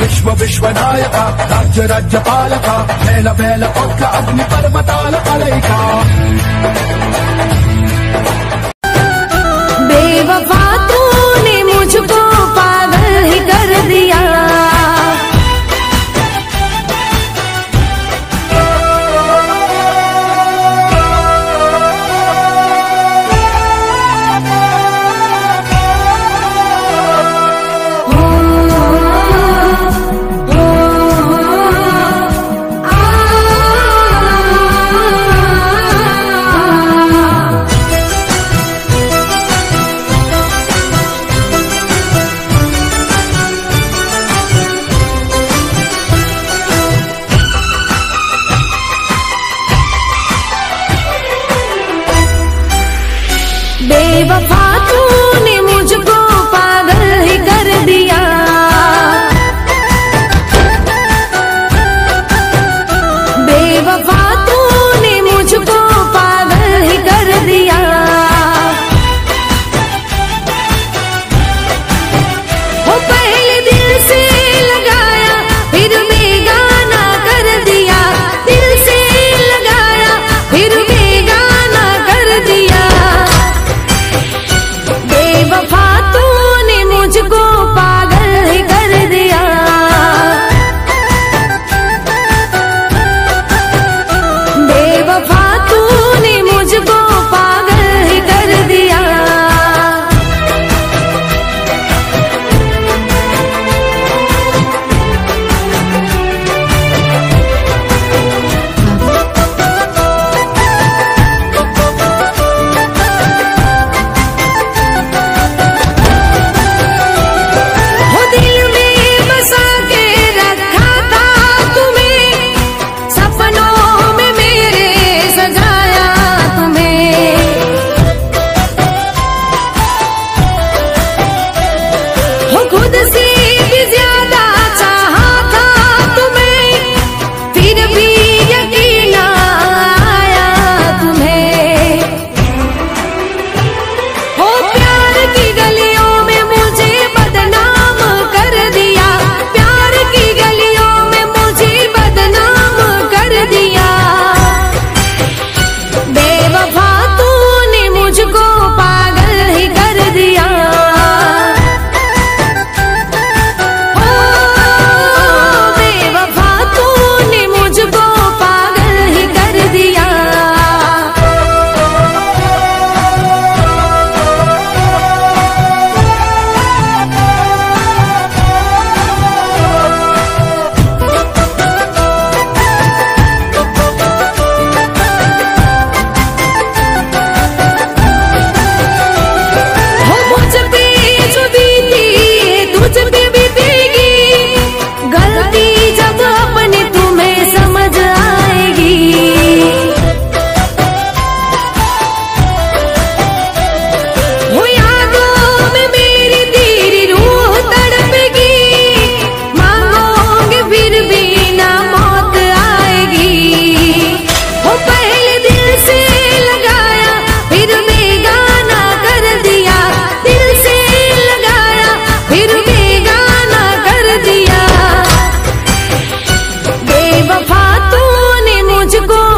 విశ్వ విశ్వనాయక రాజ్య రాజ్య పాలక వేల వేల కోట్ల అగ్ని పర్వతాల కలయిక దేవవా código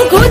Don't go.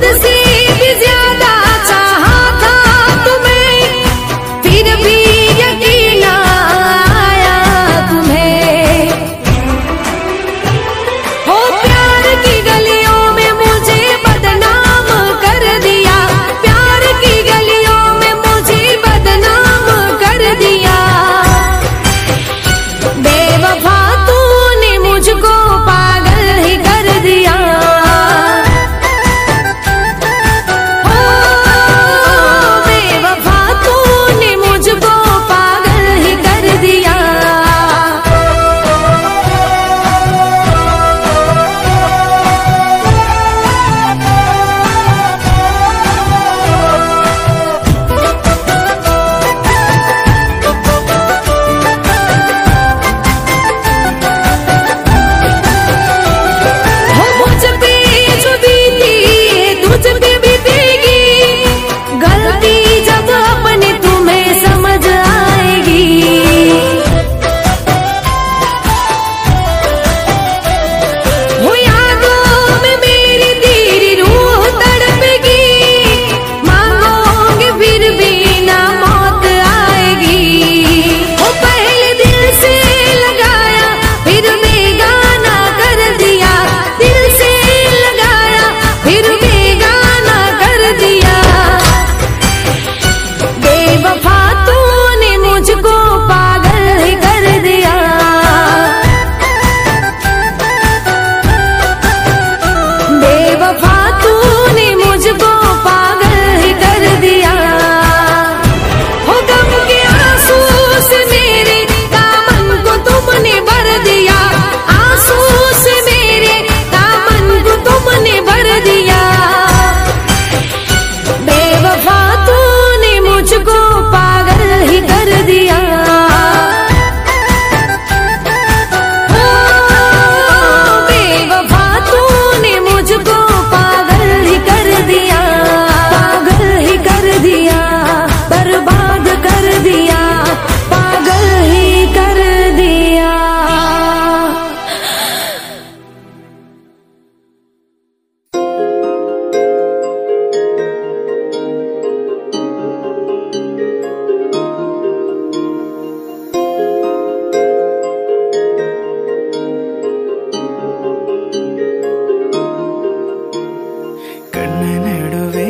ಕಣ್ಣ ನಡುವೆ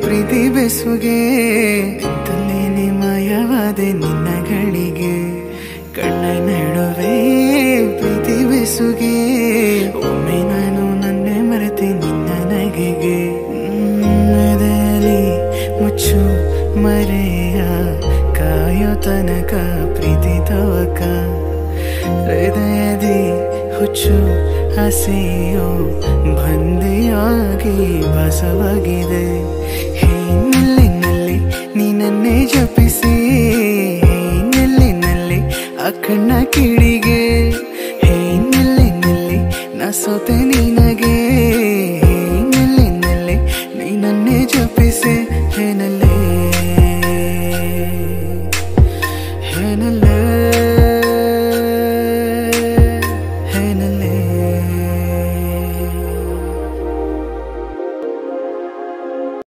ಪ್ರೀತಿ ಬೆಸುಗೆ ತಲೆನೆ ಮಯವಾದೆ ನಿನ್ನಗಳಿಗೆ ಕಣ್ಣ ನಡುವೆ ಪ್ರೀತಿ ಬೆಸುಗೆ, ಒಮ್ಮೆ ನಾನು ನನ್ನೆ ಮರೆತೆ ನಿನ್ನ ನಗೆಗೆ. ನದಲ್ಲಿ ಮುಚ್ಚು ಮರೆಯ ಕಾಯೋ ತನಕ ಪ್ರೀತಿ ತವಕ. ಹೃದಯದಿ ಹುಚ್ಚು ಹಸಿಯೋ ಬಂದೆಯಾಗಿ ಬಸವಾಗಿದೆ. ಹೇ ನೀನನ್ನೇ ಜಪಿಸಿ. ಹೇ ಅಕ್ಕಣ್ಣ ಕಿಡಿಗೆ. ಹೇನಲ್ಲಿನಲ್ಲಿ ನಸೋತೆ ನೀನ